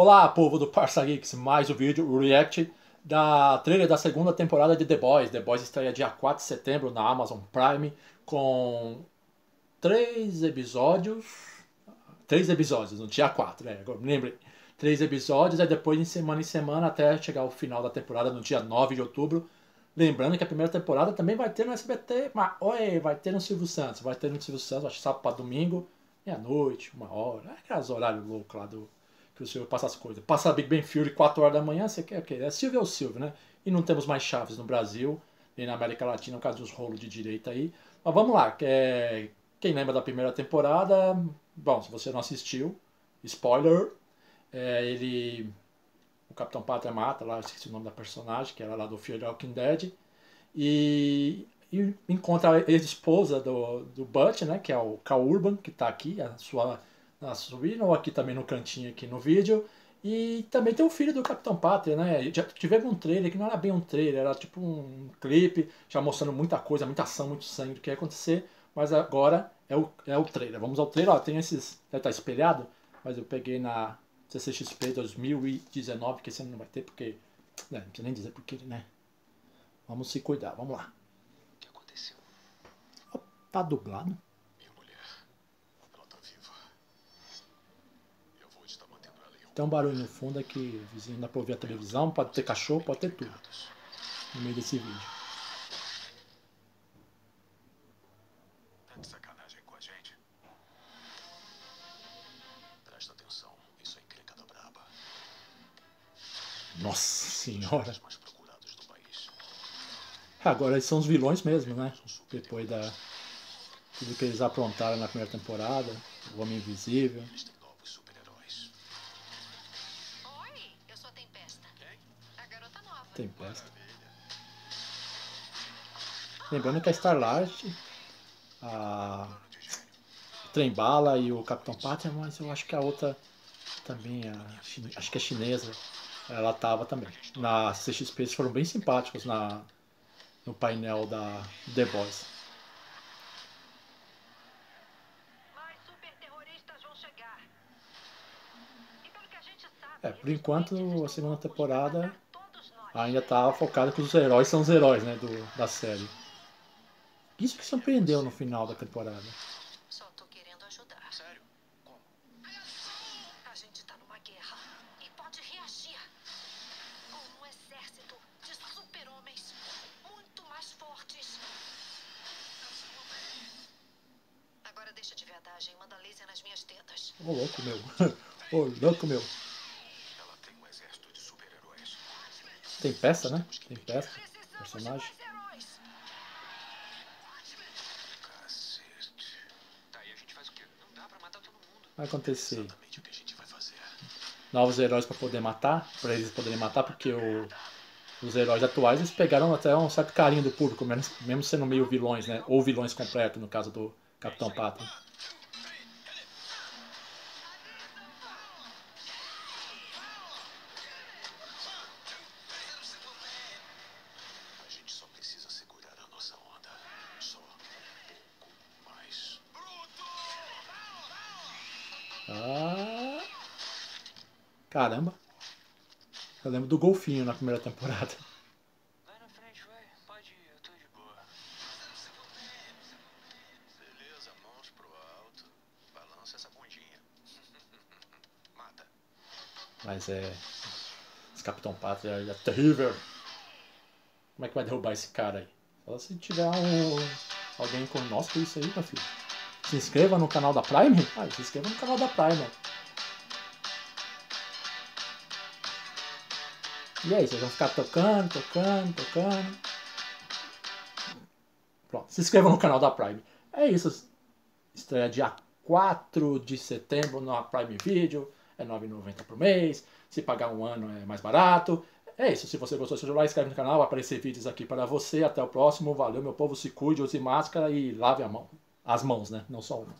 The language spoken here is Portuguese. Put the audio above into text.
Olá, povo do Parça Geeks, mais um vídeo, o react da trailer da segunda temporada de The Boys. The Boys estreia dia 4 de setembro na Amazon Prime com três episódios, três episódios, no dia 4, né? Agora, três episódios, aí depois em semana em semana até chegar ao final da temporada no dia 9 de outubro. Lembrando que a primeira temporada também vai ter no SBT, mas oi, vai ter no Silvio Santos, vai ter no Silvio Santos, acho que sábado para domingo, meia-noite, uma hora, aqueles horários loucos lá do que o Silvio passa as coisas. Passa Big Bang Theory 4 horas da manhã, você quer o quê? É Silvio ou Silvio, né? E não temos mais chaves no Brasil, nem na América Latina, por causa dos rolos de direita aí. Mas vamos lá, é... quem lembra da primeira temporada, bom, se você não assistiu, spoiler, é, ele... O Capitão Pátria mata, lá, esqueci o nome da personagem, que era lá do Fear the Walking Dead, e, e encontra a ex-esposa do, do Butch, né, que é o Cal Urban, que está aqui, a sua na subir, ou aqui também no cantinho aqui no vídeo. E também tem o filho do Capitão Pátria, né? Já tivemos um trailer que não era bem um trailer, era tipo um clipe, já mostrando muita coisa, muita ação, muito sangue do que ia acontecer. Mas agora é o, é o trailer. Vamos ao trailer, ó, tem esses. Deve estar tá espelhado, mas eu peguei na CCXP 2019, que esse ano não vai ter, porque. Né, não precisa nem dizer porque, né? Vamos se cuidar, vamos lá. O que aconteceu? Tá dublado? Tem um barulho no fundo aqui, o vizinho dá pra ouvir a televisão, pode ter cachorro, pode ter tudo. No meio desse vídeo. Tá de sacanagem com a gente? Presta atenção, isso é encrenca da braba. Nossa senhora. Agora eles são os vilões mesmo, né? Depois da. Tudo que eles aprontaram na primeira temporada, o Homem Invisível. Tempesta. Lembrando que a Starlight, a Trembala e o Capitão Pátria, mas eu acho que a outra também, a, acho que é chinesa, ela tava também. Na CXP eles foram bem simpáticos na, no painel da The Boys. É, por enquanto a segunda temporada ainda tá focado que os heróis são os heróis, né, do, da série. Isso que surpreendeu no final da temporada. Só tô querendo ajudar. Sério? Como? A gente tá numa guerra e pode reagir com um exército de super-homens muito mais fortes. Agora deixa de verdade e manda laser nas minhas tetas. Ô louco meu. Ô louco meu. Tem peça, né? Tem peça. Personagem. Vai acontecer. Novos heróis para poder matar, para eles poderem matar, porque o, os heróis atuais eles pegaram até um certo carinho do público, mesmo, sendo meio vilões, né? Ou vilões completos, no caso do Capitão Pátria. Ah, caramba. Eu lembro do golfinho na primeira temporada. Vai na frente, vai. Pode ir, eu tô de boa. Beleza, mãos pro alto. Balança essa bundinha. Mata. Mas é. Esse Capitão Pátria é terrível. Como é que vai derrubar esse cara aí? Só se tiver um. Alguém com. Nossa, que isso aí, meu filho? Se inscreva no canal da Prime? Ah, se inscreva no canal da Prime. E aí, vocês vão ficar tocando, tocando, tocando. Pronto, se inscreva no canal da Prime. É isso. Estreia dia 4 de setembro na Prime Video. É R$ 9,90 por mês. Se pagar um ano é mais barato. É isso. Se você gostou, seja lá, inscreve no canal. Vai aparecer vídeos aqui para você. Até o próximo. Valeu, meu povo. Se cuide, use máscara e lave a mão. As mãos, né? Não só uma.